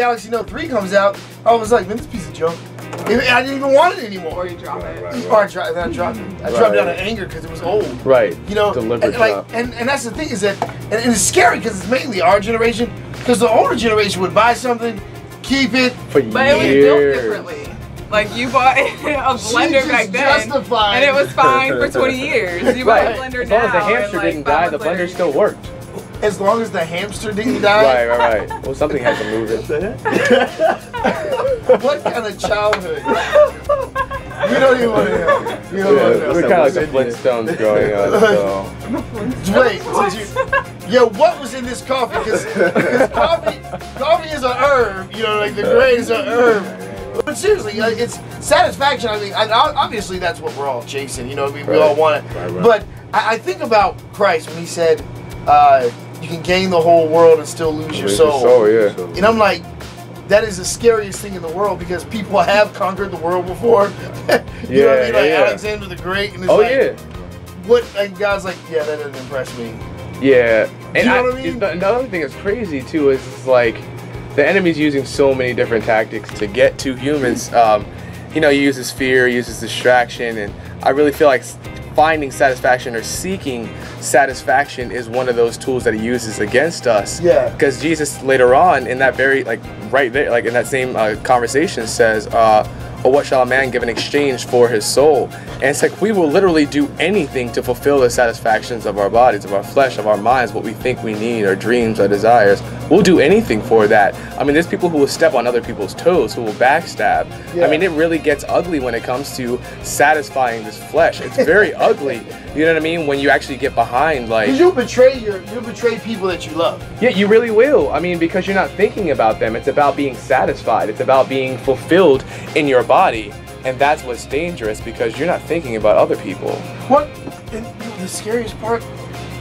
Galaxy Note 3 comes out, I was like, man, this piece of junk. I didn't even want it anymore. Or you drop it. Right, Or I dropped, I dropped it. I dropped it out of anger because it was old. Right. You know, Deliberate and, like, drop. and, and that's the thing is that, and, and it's scary because it's mainly our generation. Because the older generation would buy something, keep it. For But it was built differently. Like you bought a blender back then, justified. and it was fine for 20 years. You buy Right. a blender As now, long as the hamster like, didn't die, the months later, blender still worked. As long as the hamster didn't die. Right, right, right. Well, something had to move it. What kind of childhood? we don't even want to know. We don't want Yeah, to know. we're kind of like the Flintstones growing up. So. Wait, did you? Yo, what was in this coffee? Because coffee, coffee is a herb. You know, like the grain is a herb. But seriously, like, it's satisfaction. I mean, I, I- obviously that's what we're all chasing. You know, we, we all want it. Right, right. But I, I think about Christ when he said, uh, "You can gain the whole world and still lose your soul." soul, yeah. And I'm like, that is the scariest thing in the world because people have conquered the world before. you know what I mean? Yeah, Like yeah, yeah. Alexander the Great. And it's Oh like, yeah. What? And God's like, yeah, that doesn't impress me. Yeah, and you know I, what I mean? the, another thing that's crazy too is, is like the enemy's using so many different tactics to get to humans. Um, you know, he uses fear, he uses distraction, and I really feel like finding satisfaction or seeking satisfaction is one of those tools that he uses against us. Yeah. Because Jesus later on in that very like right there, like in that same uh, conversation says. Uh, or what shall a man give in exchange for his soul? And it's like we will literally do anything to fulfill the satisfactions of our bodies, of our flesh, of our minds, what we think we need, our dreams, our desires. We'll do anything for that. I mean, there's people who will step on other people's toes, who will backstab. Yeah. I mean, it really gets ugly when it comes to satisfying this flesh. It's very ugly. You know what I mean? When you actually get behind, like, you betray your, you betray people that you love. yeah, you really will. I mean, because you're not thinking about them. It's about being satisfied. It's about being fulfilled in your body. And that's what's dangerous because you're not thinking about other people. What? And the scariest part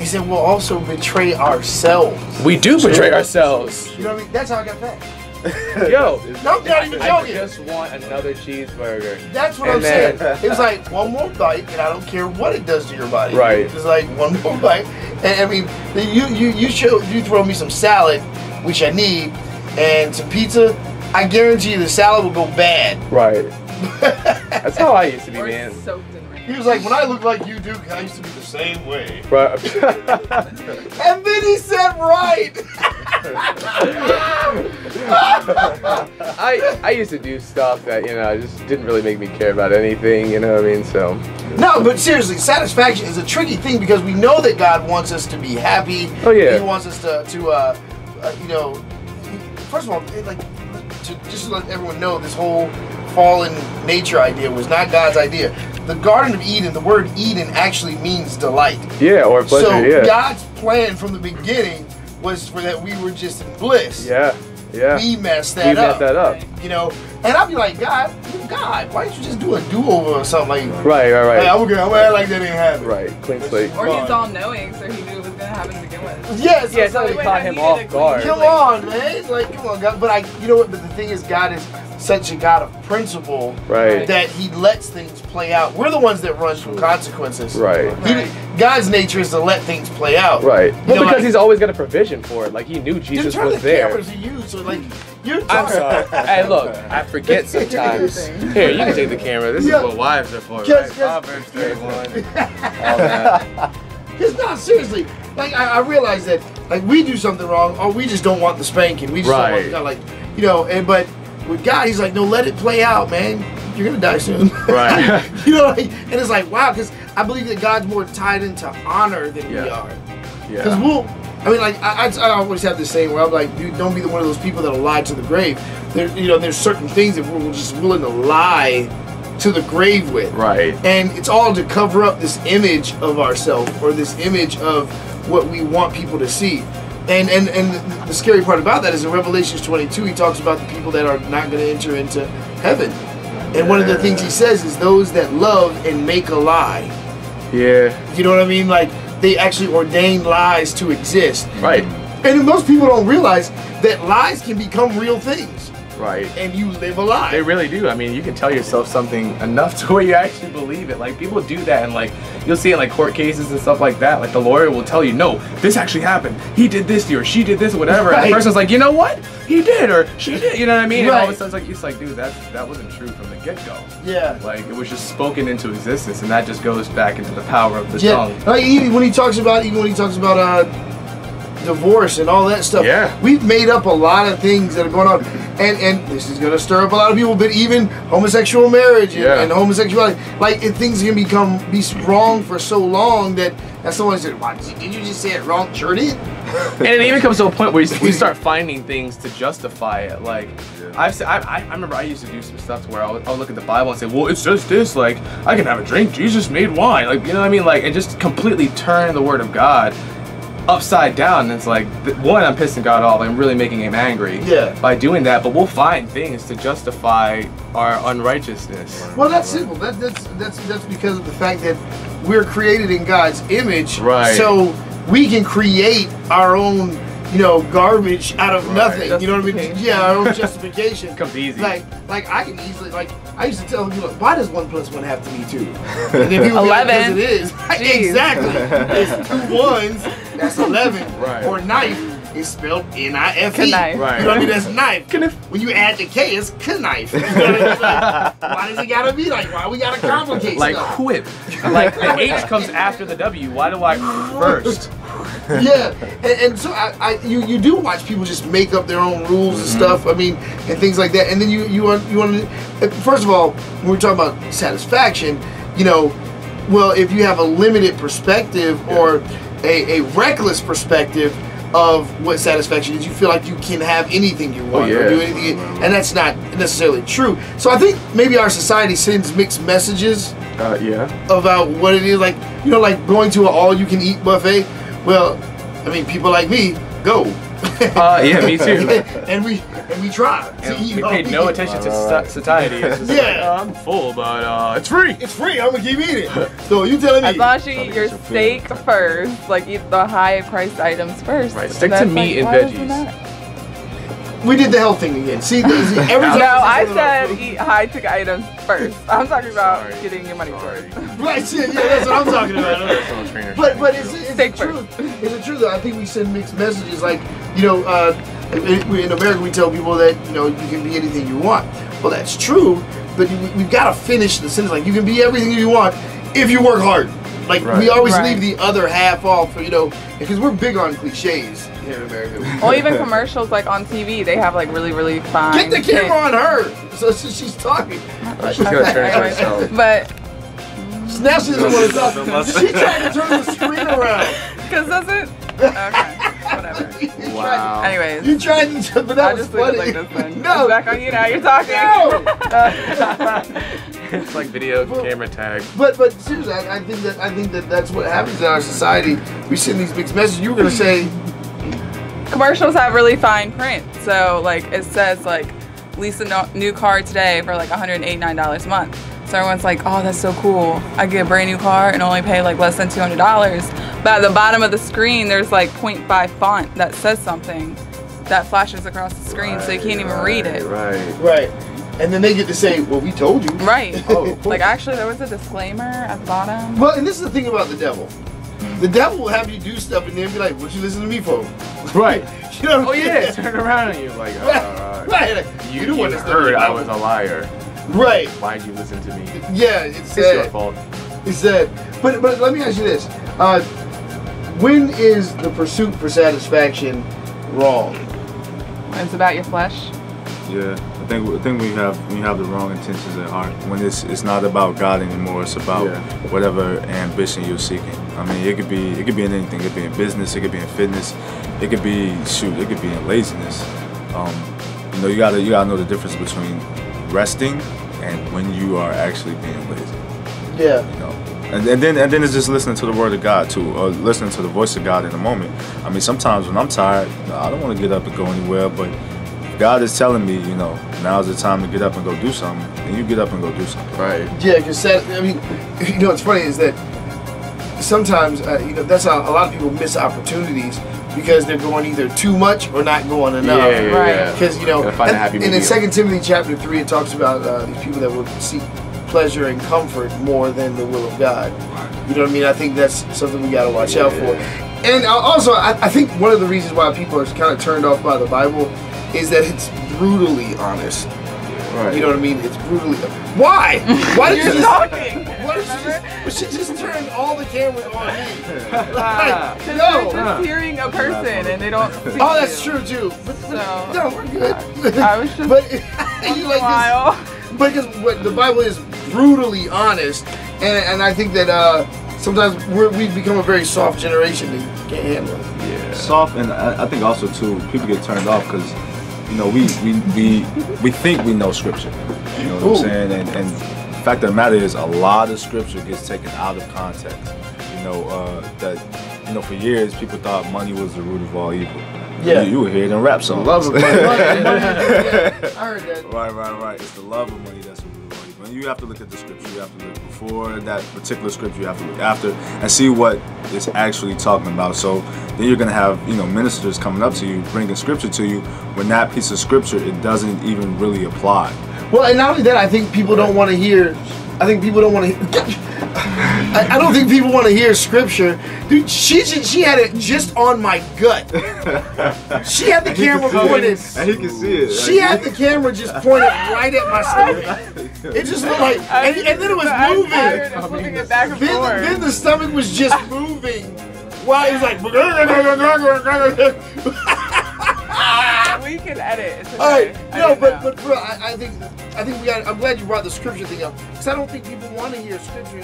is that we'll also betray ourselves. We do betray ourselves. You know what I mean? That's how I got fat. Yo, No, I'm not even joking. I just want another cheeseburger. That's what And I'm then- saying. It's like one more bite, and I don't care what it does to your body. Right. It's like one more bite, and I mean, you you you show you throw me some salad, which I need, and some pizza. I guarantee you the salad will go bad. Right. That's how I used to be, Or man. soaked in rain. He was like, when I look like you do, 'cause I used to be the same way. Right. And then he said, right. I I used to do stuff that you know just didn't really make me care about anything. You know what I mean? So No, but seriously, satisfaction is a tricky thing because we know that God wants us to be happy. Oh, yeah. He wants us to, to uh, uh, you know, first of all, it, like, to, just to let everyone know, this whole fallen nature idea was not God's idea. The Garden of Eden, the word Eden actually means delight. yeah, or pleasure. so yeah. God's plan from the beginning was for that we were just in bliss. Yeah. Yeah. We messed that We up. messed that up. You know, and I'd be like, God, God, why don't you just do a do-over or something like? Right. Right. Right. Hey, I'm gonna, I'm gonna act like that didn't happen. Right. Clean slate. Or he's all knowing, so he knew it was gonna happen to begin with. Yes. Yeah, it's it's not like, like caught him off guard. slate. come on, man. It's like, come on, God. But I, you know what? But the thing is, God is such a God of principle Right. that He lets things play out. We're the ones that run from consequences. Right. He, Right. God's nature is to let things play out. Right. You Well, know, because like- he's always got a provision for it. Like he knew Dude, Jesus turn was the there. cameras to you, so like you're I'm sorry. hey, look, I forget sometimes. Here, you can take the camera. This Yeah. is what wives are for, Yes, right? yes. Proverbs 31. All that. Because not seriously, like I, I realize that like we do something wrong, or we just don't want the spanking. We just Right. don't want of like, you know. And but with God, he's like, no, let it play out, man. You're gonna die soon. Right. you know, like, and it's like wow, because I believe that God's more tied into honor than we are. Yeah. Because we'll, I mean, like I, I, I always have this saying where I'm like, dude, don't be the one of those people that'll lie to the grave. There, you know, there's certain things that we're just willing to lie to the grave with. Right. And it's all to cover up this image of ourselves or this image of what we want people to see. And and and the scary part about that is in Revelations 22, he talks about the people that are not going to enter into heaven. And one of the things he says is those that love and make a lie. Yeah. You know what I mean? Like they actually ordain lies to exist. Right. And most people don't realize that lies can become real things. Right. and you live a lie. They really do. I mean, you can tell yourself something enough to where you actually believe it. Like people do that, and like you'll see in like court cases and stuff like that. Like the lawyer will tell you, "No, this actually happened. He did this to you, or she did this, or whatever." And the person's like, "You know what? He did, or she did." You know what I mean? And all of a sudden, it's like it's like, dude, that that wasn't true from the get go. yeah. Like it was just spoken into existence, and that just goes back into the power of the Yeah, tongue. like even when he talks about even when he talks about uh, divorce and all that stuff. Yeah. we've made up a lot of things that are going on, and and this is gonna stir up a lot of people. But even homosexual marriage and, Yeah. and homosexuality, like if things can become be wrong for so long that that someone said, "Why did you just say it wrong?" Sure and it even comes to a point where we start finding things to justify it. Like, I've se- I, I, I remember I used to do some stuff to where I would, I would look at the Bible and say, well, it says this. Like, I can have a drink. Jesus made wine. Like, you know what I mean? Like, and just completely turn the Word of God upside down. And it's like, one, I'm pissing God off. I'm really making Him angry. Yeah. By doing that, but we'll find things to justify our unrighteousness. Well, that's simple. That, that's that's that's because of the fact that we're created in God's image. Right. So we can create our own, you know, garbage out of Right. nothing. You know what I mean? Justification. Yeah, our own justification. Comes easy. Like, like I can easily like I used to tell people, why does one plus one have to be two? And then people be like, Eleven. it is. Jeez. exactly. It's two ones. That's eleven. Right. Or knife is spelled N-I-F-E. Knife. Right. You know what I mean? That's knife. Knife. When you add the K, it's knife. You know what I mean? Like, why does it gotta be like? Why we gotta complicate Like, stuff? whip. Like, the H comes after the W. Why do I first? yeah, and, and so I, I, you, you do watch people just make up their own rules and mm-hmm. stuff. I mean, and things like that. And then you, you want, you want to. Uh, first of all, when we're talking about satisfaction, you know, well, if you have a limited perspective or a, a reckless perspective of what satisfaction is, you feel like you can have anything you want or yeah. do anything, and that's not necessarily true. So I think maybe our society sends mixed messages Uh, yeah. about what it is like you know like going to an all-you-can-eat buffet well i mean people like me go Uh, yeah, me too. and we and we try And eat we all paid no eat. attention to Right, right, soci- right. society. It's just Yeah. like, oh, I'm full, but uh, it's free. it's free i'm gonna keep eating so you telling me As long as you eat your to feel. steak first, like eat the high priced items first. Right, stick to that's meat and why does it veggies. we did the health thing again see, this, see every time No, I said eat high ticket items first. I'm talking about Sorry. getting your money's Sorry. worth. right yeah, yeah that's what i'm talking about Personal trainer. But but it's it's the Steak truth. first. It's the truth. though. I think we send mixed messages. Like you know, uh, in, in America we tell people that you know you can be anything you want. Well, that's true. But we, we've got to finish the sentence. Like you can be everything you want if you work hard. Like we always Right. leave the other half off. You know, because we're big on cliches here in America. Or even commercials like on TV, they have like really, really fine. Get the camera on her, so, so she's talking. She's gonna turn it Anyways, herself. But Now she doesn't want to talk. She's trying to turn the screen around. because doesn't. Okay, whatever. You tried- Wow. Anyways, You tried to, but that I'll was just funny. like this then. no, It's back on you now. You're talking. no. it's like video camera tag. But but seriously, I, I think that I think that that's what happens in our society. We send these mixed messages. You were gonna say, commercials have really fine print. So like it says like lease a no- new car today for like $189 a month. So everyone's like, oh, that's so cool. I get a brand new car and only pay like less than $200. But at the bottom of the screen, there's like 0.5 font that says something that flashes across the screen, so you can't even read it. Right. right, and then they get to say, well, we told you. Right. Oh. Like actually, there was a disclaimer at the bottom. Well, and this is the thing about the devil. The devil will have you do stuff and then be like, "What you listen to me for?" Right. You know? Oh yeah, turn around and you're like, uh, Right. Like, you, the you one that's heard I was a liar. Right. Why'd you listen to me? Yeah. It's It's your fault. It's sad. But but let me ask you this: uh, When is the pursuit for satisfaction wrong? When It's about your flesh. Yeah, I think I think we have we have the wrong intentions at heart. When it's it's not about God anymore. It's about Yeah. whatever ambition you're seeking. I mean, it could be it could be in anything. It could be in business. It could be in fitness. It could be shoot. It could be in laziness. Um, you know, you gotta you gotta know the difference between resting and when you are actually being lazy. Yeah. You know, and, and then and then it's just listening to the word of God too, or listening to the voice of God in the moment. I mean, sometimes when I'm tired, I don't want to get up and go anywhere, but God is telling me, you know, now's the time to get up and go do something, then you get up and go do something. Right. Yeah, because I mean, you know, what's funny is that sometimes, uh, you know, that's how a lot of people miss opportunities because they're going either too much or not going enough. Yeah, yeah, Right. yeah. Because you know, Gotta a and- happy and in medium. Second Timothy chapter three, it talks about uh, these people that will seek pleasure and comfort more than the will of God. You know what I mean? I think that's something we got to watch out for. And uh, also, I, I think one of the reasons why people are kind of turned off by the Bible is that it's brutally honest. Right. You know what I mean? It's brutally. Why? Why did you talking. Why did you Remember? just? She just turned all the cameras on me. Ah. Like, They're no. just hearing a person and they don't see Oh, that's you. true too. But, but So, no, we're good. I was just but you like a this, because what the Bible is brutally honest, and and I think that uh, sometimes we're, we've become a very soft generation that can't handle it. Yeah. soft and I, I think also too people get turned off because you know we we we we think we know scripture you know what Ooh. i'm saying and and the fact of the matter is a lot of scripture gets taken out of context you know uh that you know for years people thought money was the root of all evil Yeah. you, you would hear it in rap songs Love of money. Money, money, yeah, I heard that. Right, right, right. It's the love of money you have to look at the scripture. You have to look before that particular scripture. You have to look after and see what it's actually talking about. So then you're gonna have you know ministers coming up to you, bringing scripture to you. When that piece of scripture it doesn't even really apply. Well, and not only that, I think people don't want to hear. I think people don't want to. I, I don't think people want to hear scripture, dude. She ju- she had it just on my gut. She had the camera pointed. and he can see it. She had the camera just pointed right at my stomach. It just looked like, and, and then it was I'm moving. tired of flipping it back and Then, forth. then the stomach was just moving. While it was like. we can edit. It's okay. All right, no, but know. but bro, I, I think I think we got. I'm glad you brought the scripture thing up because I don't think people want to hear scripture.